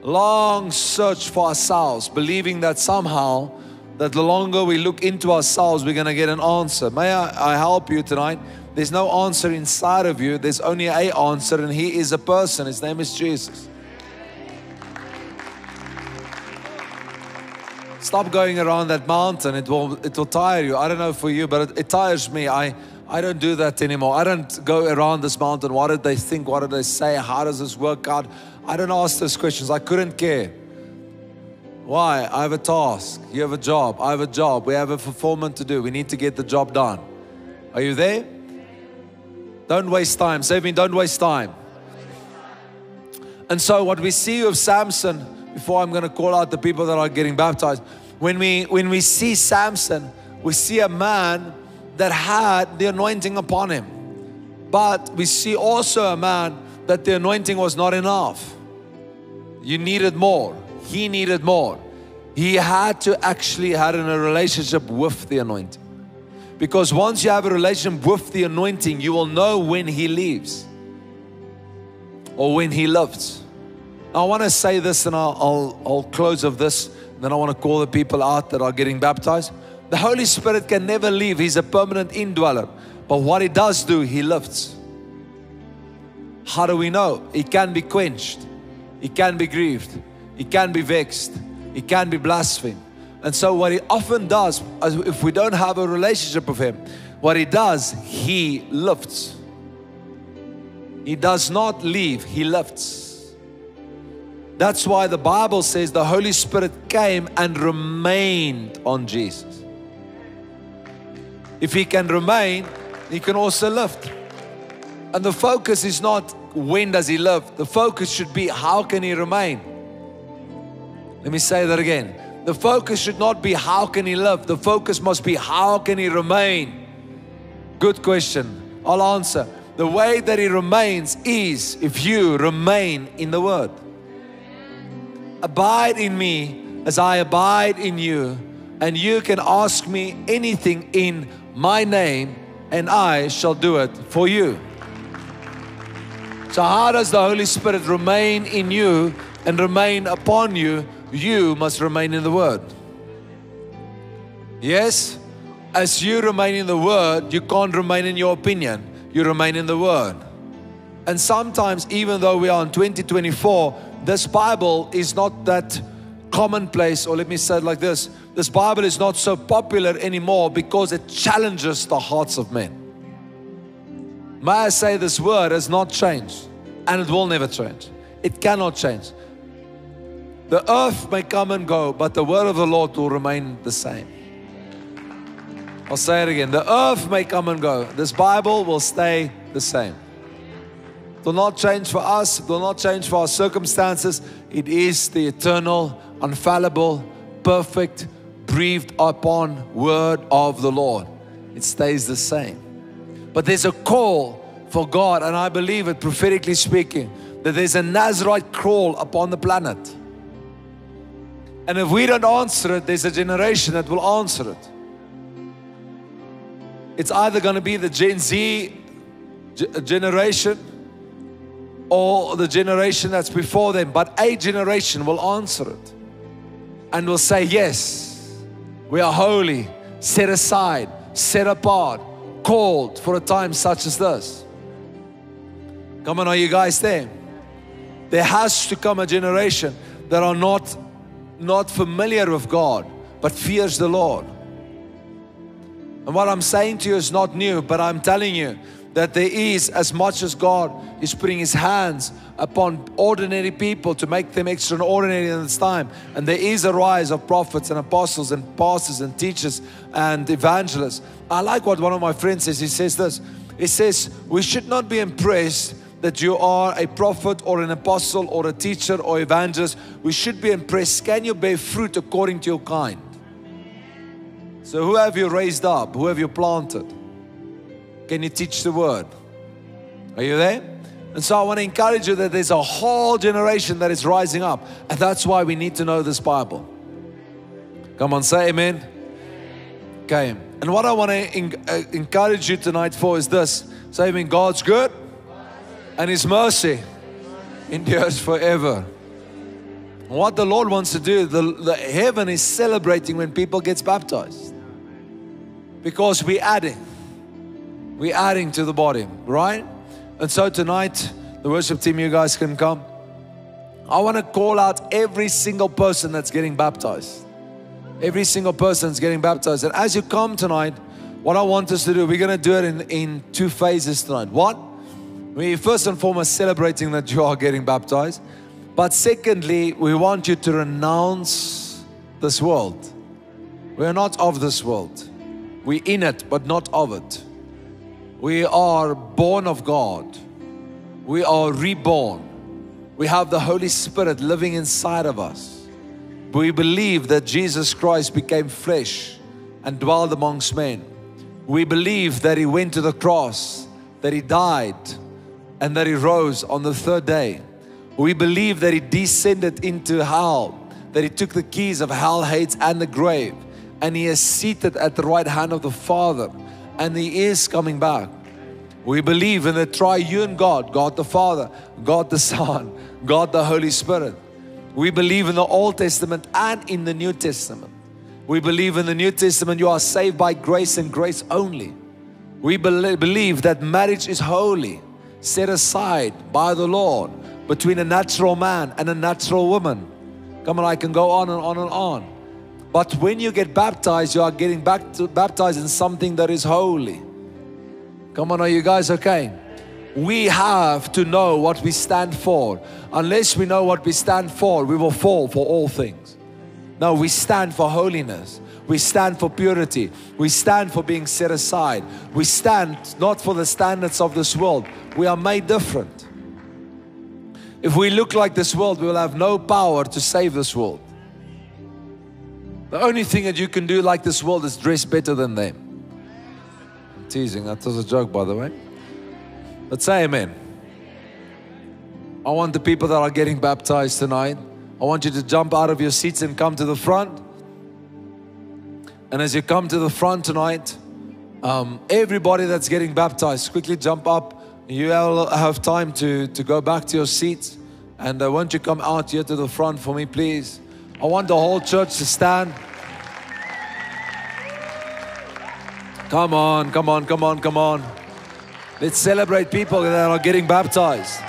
long search for ourselves, believing that somehow that the longer we look into ourselves, we're going to get an answer. May I, I help you tonight? There's no answer inside of you, there's only a answer, and He is a person. His name is Jesus. Stop going around that mountain. It will it will tire you. I don't know for you, but it, it tires me. I I don't do that anymore. I don't go around this mountain. What did they think? What did they say? How does this work out? I don't ask those questions. I couldn't care. Why? I have a task. You have a job. I have a job. We have a fulfillment to do. We need to get the job done. Are you there? Don't waste time. Say me, don't waste time. And so, what we see of Samson, before I'm going to call out the people that are getting baptized, when we when we see Samson, we see a man that had the anointing upon him, but we see also a man that the anointing was not enough. You needed more. He needed more. He had to actually had a relationship with the anointing. Because once you have a relationship with the anointing, you will know when He leaves or when He loves. I want to say this and I'll, I'll, I'll close of this. Then I want to call the people out that are getting baptized. The Holy Spirit can never leave, He's a permanent indweller. But what He does do, He lifts. How do we know? He can be quenched, He can be grieved, He can be vexed, He can be blasphemed. And so, what he often does, if we don't have a relationship with him, what he does, he lifts. He does not leave, he lifts. That's why the Bible says the Holy Spirit came and remained on Jesus. If he can remain, he can also lift. And the focus is not when does he live, the focus should be how can he remain. Let me say that again. The focus should not be how can he live, the focus must be how can he remain. Good question. I'll answer. The way that he remains is if you remain in the word. Abide in me as I abide in you, and you can ask me anything in my name, and I shall do it for you. So, how does the Holy Spirit remain in you and remain upon you? You must remain in the Word. Yes? As you remain in the Word, you can't remain in your opinion, you remain in the Word. And sometimes, even though we are in 2024, this Bible is not that commonplace, or let me say it like this this Bible is not so popular anymore because it challenges the hearts of men. May I say, this word has not changed and it will never change. It cannot change. The earth may come and go, but the word of the Lord will remain the same. I'll say it again. The earth may come and go. This Bible will stay the same. Will not change for us, will not change for our circumstances. It is the eternal, infallible, perfect, breathed upon word of the Lord. It stays the same. But there's a call for God, and I believe it prophetically speaking, that there's a Nazarite call upon the planet. And if we don't answer it, there's a generation that will answer it. It's either going to be the Gen Z generation or the generation that's before them, but a generation will answer it and will say, Yes, we are holy, set aside, set apart, called for a time such as this. Come on, are you guys there? There has to come a generation that are not, not familiar with God, but fears the Lord. And what I'm saying to you is not new, but I'm telling you that there is, as much as God is putting His hands upon ordinary people to make them extraordinary in this time, and there is a rise of prophets and apostles and pastors and teachers and evangelists. I like what one of my friends says. He says this He says, We should not be impressed that you are a prophet or an apostle or a teacher or evangelist. We should be impressed. Can you bear fruit according to your kind? So, who have you raised up? Who have you planted? Can you teach the word? Are you there? And so I want to encourage you that there's a whole generation that is rising up. And that's why we need to know this Bible. Come on, say amen. Okay. And what I want to uh, encourage you tonight for is this say amen. God's good and His mercy endures forever. What the Lord wants to do, the, the heaven is celebrating when people gets baptized because we're adding. We're adding to the body, right? And so tonight, the worship team, you guys can come. I want to call out every single person that's getting baptized. Every single person is getting baptized. And as you come tonight, what I want us to do, we're going to do it in, in two phases tonight. One, we first and foremost celebrating that you are getting baptized. But secondly, we want you to renounce this world. We are not of this world. We're in it, but not of it. We are born of God. We are reborn. We have the Holy Spirit living inside of us. We believe that Jesus Christ became flesh and dwelled amongst men. We believe that He went to the cross, that He died, and that He rose on the third day. We believe that He descended into hell, that He took the keys of hell, Hades, and the grave and he is seated at the right hand of the Father, and he is coming back. We believe in the triune God God the Father, God the Son, God the Holy Spirit. We believe in the Old Testament and in the New Testament. We believe in the New Testament you are saved by grace and grace only. We believe that marriage is holy, set aside by the Lord between a natural man and a natural woman. Come on, I can go on and on and on. But when you get baptized, you are getting back to, baptized in something that is holy. Come on, are you guys okay? We have to know what we stand for. Unless we know what we stand for, we will fall for all things. No, we stand for holiness. We stand for purity. We stand for being set aside. We stand not for the standards of this world. We are made different. If we look like this world, we will have no power to save this world. The only thing that you can do like this world is dress better than them. I'm teasing, that was a joke, by the way. But say amen. I want the people that are getting baptized tonight, I want you to jump out of your seats and come to the front. And as you come to the front tonight, um, everybody that's getting baptized, quickly jump up. You all have time to, to go back to your seats. And uh, won't you come out here to the front for me, please? I want the whole church to stand. Come on, come on, come on, come on. Let's celebrate people that are getting baptized.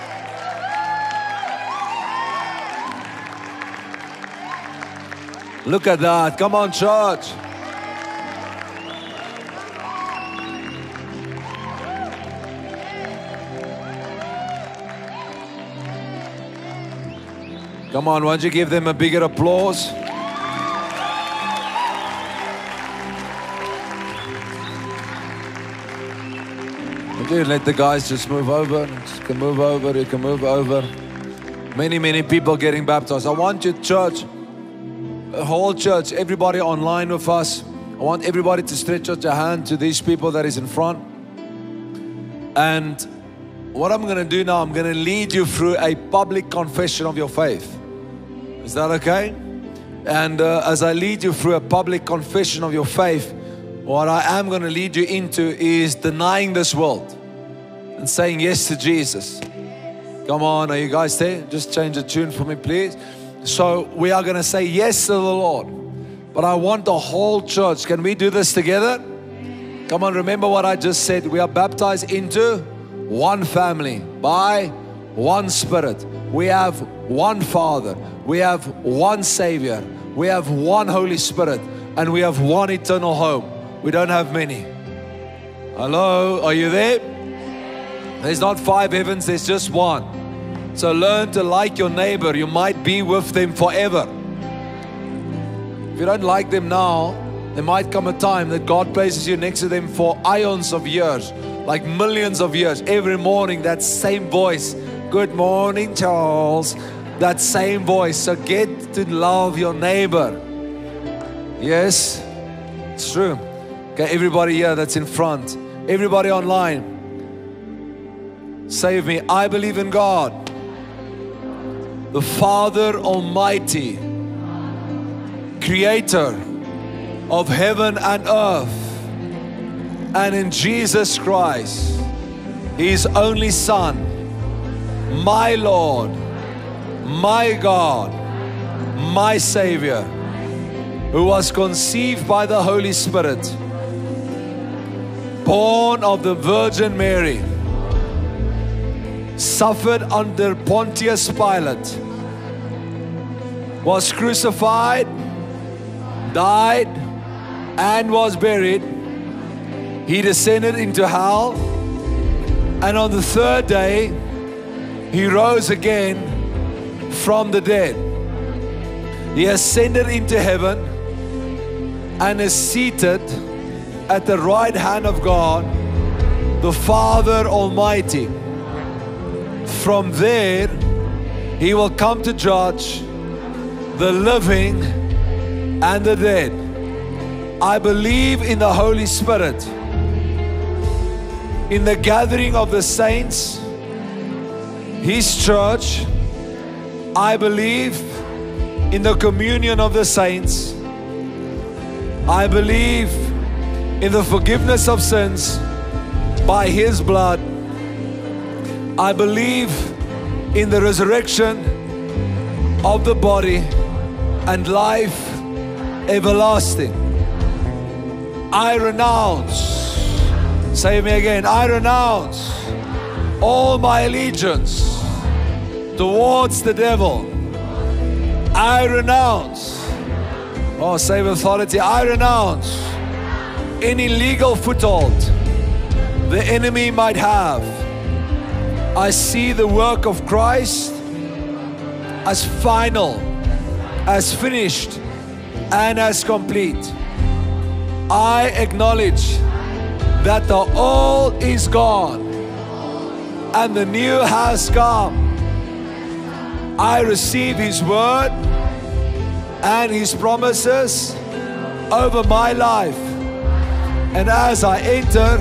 Look at that. Come on, church. Come on, won't you give them a bigger applause? Dude, let the guys just move over. You can move over, you can move over. Many, many people getting baptized. I want you, church, the whole church, everybody online with us. I want everybody to stretch out your hand to these people that is in front. And what I'm going to do now, I'm going to lead you through a public confession of your faith. Is that okay? And uh, as I lead you through a public confession of your faith, what I am going to lead you into is denying this world and saying yes to Jesus. Come on, are you guys there? Just change the tune for me, please. So, we are going to say yes to the Lord. But I want the whole church. Can we do this together? Come on, remember what I just said. We are baptized into one family by one Spirit. We have one Father. We have one Savior. We have one Holy Spirit. And we have one eternal home. We don't have many. Hello, are you there? There's not five heavens, there's just one. So learn to like your neighbor. You might be with them forever. If you don't like them now, there might come a time that God places you next to them for ions of years, like millions of years. Every morning, that same voice. Good morning, Charles. That same voice. So get to love your neighbor. Yes, it's true. Okay, everybody here that's in front, everybody online save me, I believe in God, the Father Almighty, Creator of heaven and earth, and in Jesus Christ, His only Son, my Lord, my God, my Savior, who was conceived by the Holy Spirit, born of the Virgin Mary suffered under Pontius Pilate, was crucified, died, and was buried. He descended into hell, and on the third day, he rose again from the dead. He ascended into heaven and is seated at the right hand of God, the Father Almighty. From there, he will come to judge the living and the dead. I believe in the Holy Spirit, in the gathering of the saints, His church. I believe in the communion of the saints. I believe in the forgiveness of sins by His blood. I believe in the resurrection of the body and life everlasting. I renounce, say me again, I renounce all my allegiance towards the devil. I renounce, oh, save authority, I renounce any legal foothold the enemy might have I see the work of Christ as final, as finished, and as complete. I acknowledge that the old is gone and the new has come. I receive His word and His promises over my life. And as I enter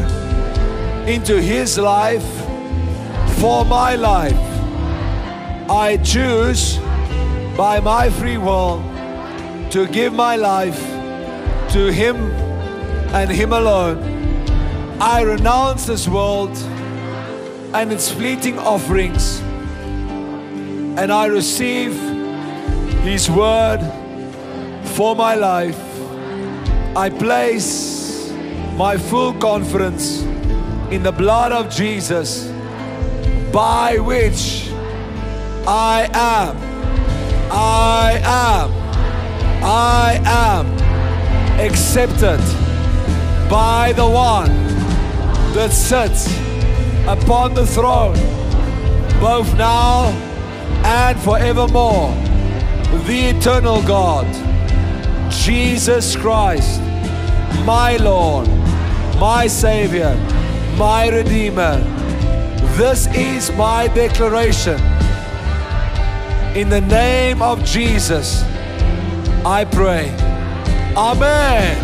into His life, for my life. I choose by my free will to give my life to Him and Him alone. I renounce this world and its fleeting offerings, and I receive His word for my life. I place my full confidence in the blood of Jesus by which I am, I am, I am accepted by the one that sits upon the throne, both now and forevermore. the eternal God, Jesus Christ, my Lord, my Savior, my Redeemer. This is my declaration. In the name of Jesus, I pray. Amen.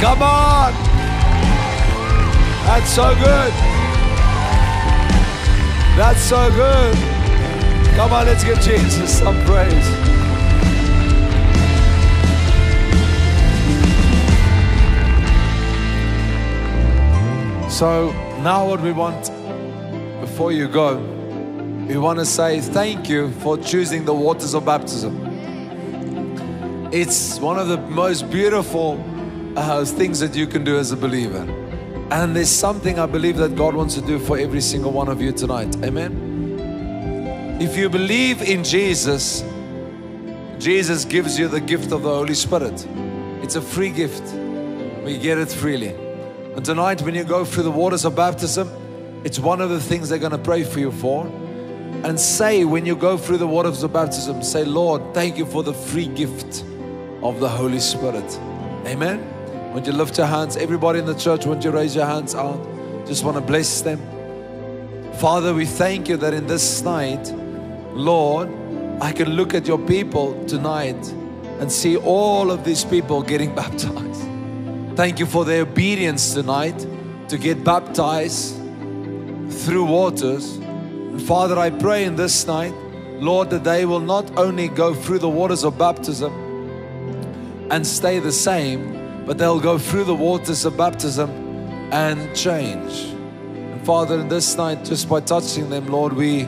Come on. That's so good. That's so good. Come on, let's give Jesus some praise. So now, what we want before you go, we want to say thank you for choosing the waters of baptism. It's one of the most beautiful uh, things that you can do as a believer. And there's something I believe that God wants to do for every single one of you tonight. Amen. If you believe in Jesus, Jesus gives you the gift of the Holy Spirit. It's a free gift. We get it freely. And tonight, when you go through the waters of baptism, it's one of the things they're going to pray for you for. And say, when you go through the waters of baptism, say, Lord, thank you for the free gift of the Holy Spirit. Amen. Would you lift your hands? Everybody in the church, would you raise your hands out? Just want to bless them. Father, we thank you that in this night, Lord, I can look at your people tonight and see all of these people getting [laughs] baptized. Thank you for their obedience tonight to get baptized through waters. And Father, I pray in this night, Lord, that they will not only go through the waters of baptism and stay the same, but they'll go through the waters of baptism and change. And Father, in this night, just by touching them, Lord, we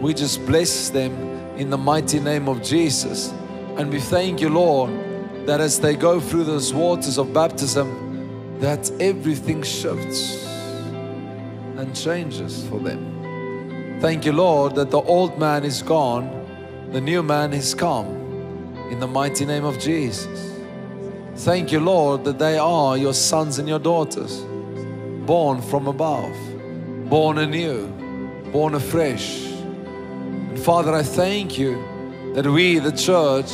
we just bless them in the mighty name of Jesus. And we thank you, Lord, that as they go through those waters of baptism, that everything shifts and changes for them. Thank you, Lord, that the old man is gone, the new man has come in the mighty name of Jesus. Thank you, Lord, that they are your sons and your daughters, born from above, born anew, born afresh. And Father, I thank you that we, the church,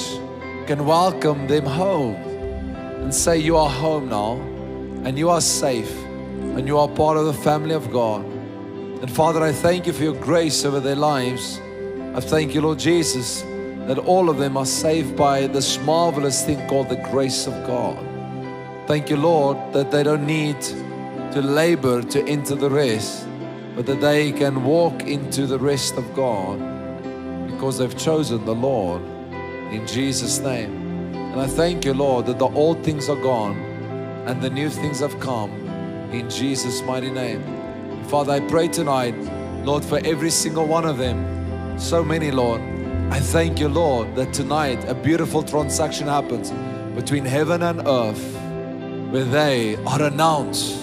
can welcome them home and say, You are home now, and you are safe, and you are part of the family of God. And Father, I thank you for your grace over their lives. I thank you, Lord Jesus, that all of them are saved by this marvelous thing called the grace of God. Thank you, Lord, that they don't need to labor to enter the rest, but that they can walk into the rest of God because they've chosen the Lord in Jesus' name. And I thank you, Lord, that the old things are gone and the new things have come in Jesus' mighty name. Father, I pray tonight, Lord, for every single one of them, so many, Lord. I thank you, Lord, that tonight a beautiful transaction happens between heaven and earth where they are announced.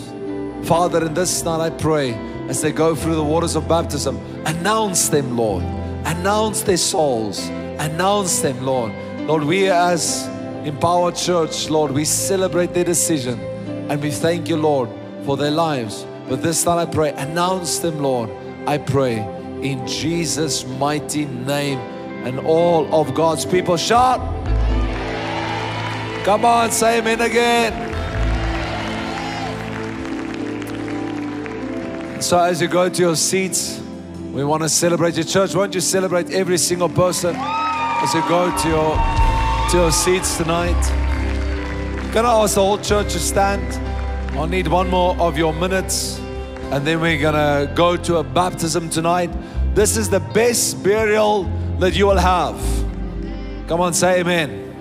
Father, in this night I pray as they go through the waters of baptism, announce them, Lord. Announce their souls. Announce them, Lord. Lord, we as Empower Church, Lord, we celebrate their decision and we thank you, Lord, for their lives. But this night I pray, announce them, Lord. I pray in Jesus' mighty name. And all of God's people shout. Come on, say amen again. So as you go to your seats, we want to celebrate your church. Won't you celebrate every single person as you go to your to your seats tonight? Can I ask the whole church to stand? I'll need one more of your minutes, and then we're gonna go to a baptism tonight. This is the best burial that you will have. Come on, say amen.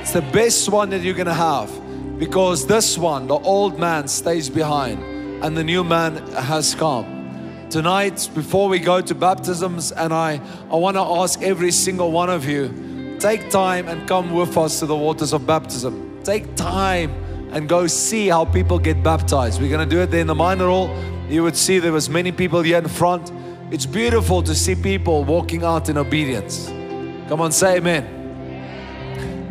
It's the best one that you're gonna have because this one, the old man, stays behind and the new man has come. Tonight, before we go to baptisms, and I, I want to ask every single one of you take time and come with us to the waters of baptism. Take time and go see how people get baptized. We're going to do it there in the minor hall. You would see there was many people here in front. It's beautiful to see people walking out in obedience. Come on, say amen.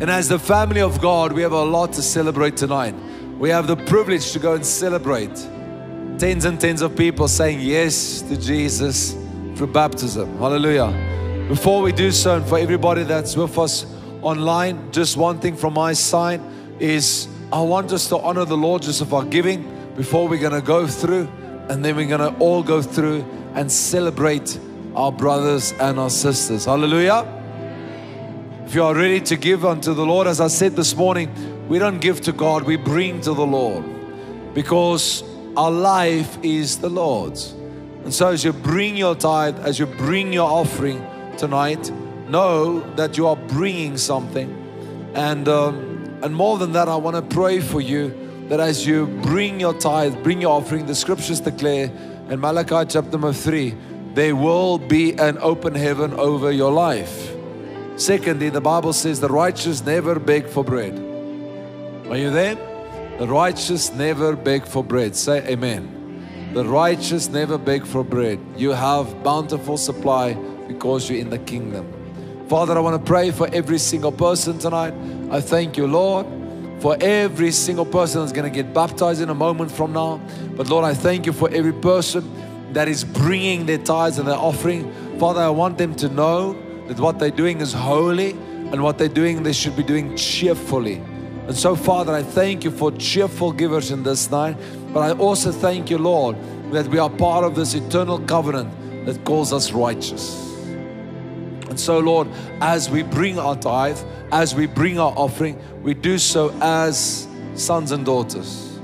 And as the family of God, we have a lot to celebrate tonight. We have the privilege to go and celebrate tens and tens of people saying yes to Jesus through baptism. Hallelujah. Before we do so, and for everybody that's with us online, just one thing from my side is I want us to honor the Lord just of our giving before we're going to go through, and then we're going to all go through and celebrate our brothers and our sisters. Hallelujah. If you are ready to give unto the Lord, as I said this morning, we don't give to God, we bring to the Lord because our life is the Lord's. And so, as you bring your tithe, as you bring your offering tonight, know that you are bringing something. And, um, and more than that, I want to pray for you that as you bring your tithe, bring your offering, the scriptures declare in Malachi chapter number 3, there will be an open heaven over your life. Secondly, the Bible says the righteous never beg for bread. Are you there? The righteous never beg for bread. Say amen. The righteous never beg for bread. You have bountiful supply because you're in the kingdom. Father, I want to pray for every single person tonight. I thank you, Lord, for every single person that's going to get baptized in a moment from now. But Lord, I thank you for every person that is bringing their tithes and their offering. Father, I want them to know that what they're doing is holy and what they're doing, they should be doing cheerfully. And so, Father, I thank you for cheerful givers in this night. But I also thank you, Lord, that we are part of this eternal covenant that calls us righteous. And so, Lord, as we bring our tithe, as we bring our offering, we do so as sons and daughters,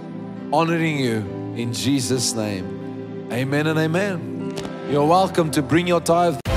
honoring you in Jesus' name. Amen and amen. You're welcome to bring your tithe.